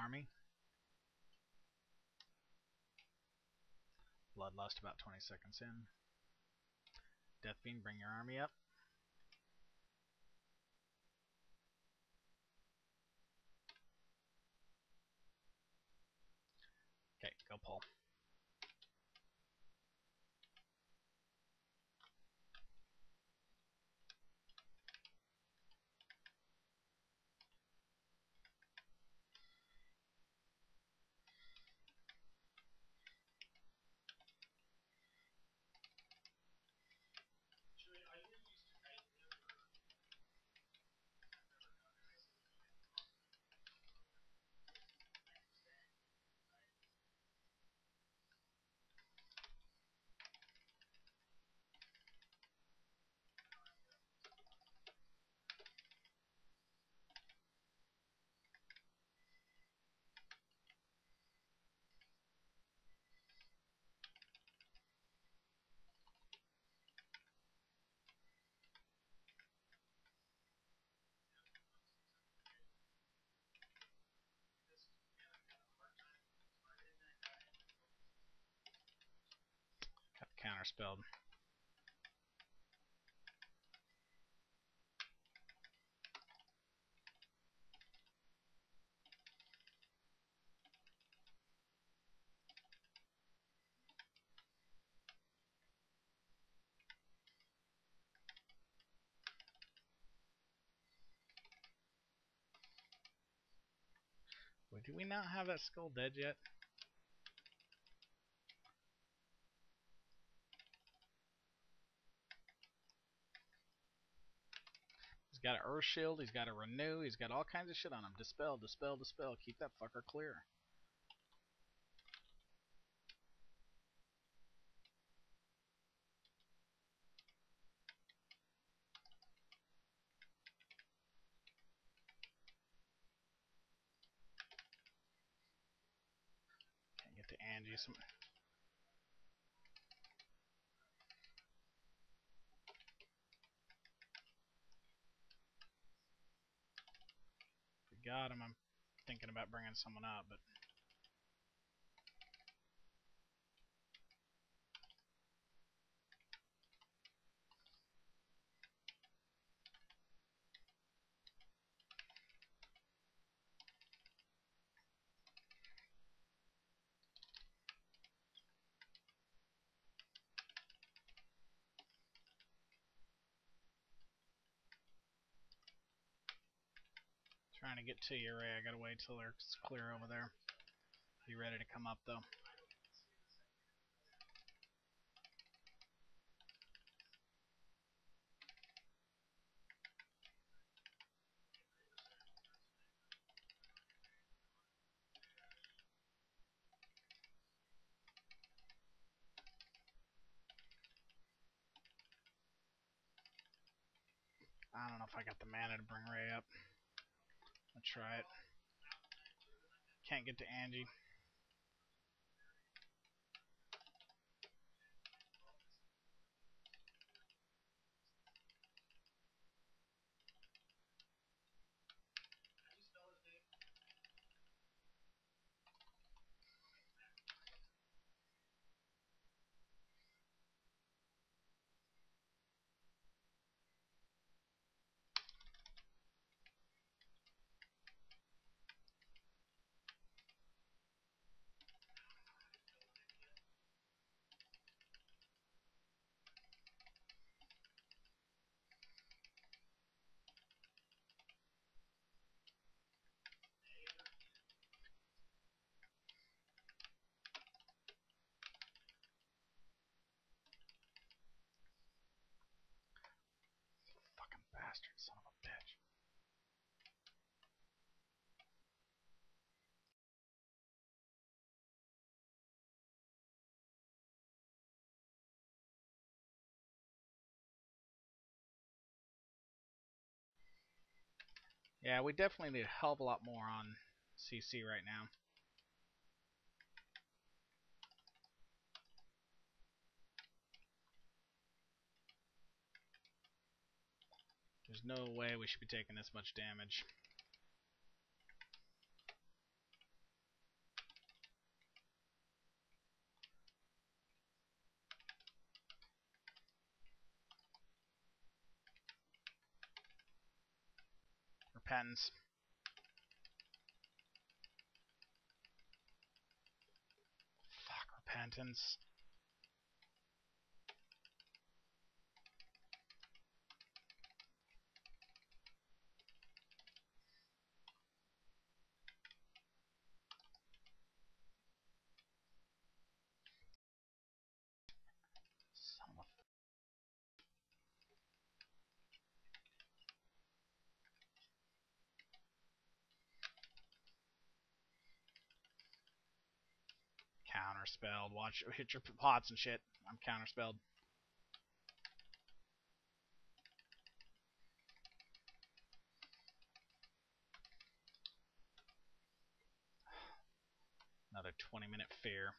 army. Bloodlust about 20 seconds in. Deathfiend, bring your army up. Okay, go pull. Counterspelled. Wait, do we not have that skull dead yet? Got an Earth Shield, he's got a Renew, he's got all kinds of shit on him. Dispel, Dispel, Dispel. Keep that fucker clear. Can't get to Angie. Some got him, I'm thinking about bringing someone up, but Trying to get to you, Ray. I gotta wait till it's clear over there. Be ready to come up, though. I don't know if I got the mana to bring Ray up. I'll try it. Can't get to Angie. Bastard son of a bitch. Yeah, we definitely need a hell of a lot more on CC right now. There's no way we should be taking this much damage. Repentance. Fuck, repentance. Counterspelled. Watch hit your pots and shit. I'm counterspelled. Another 20 minute fear.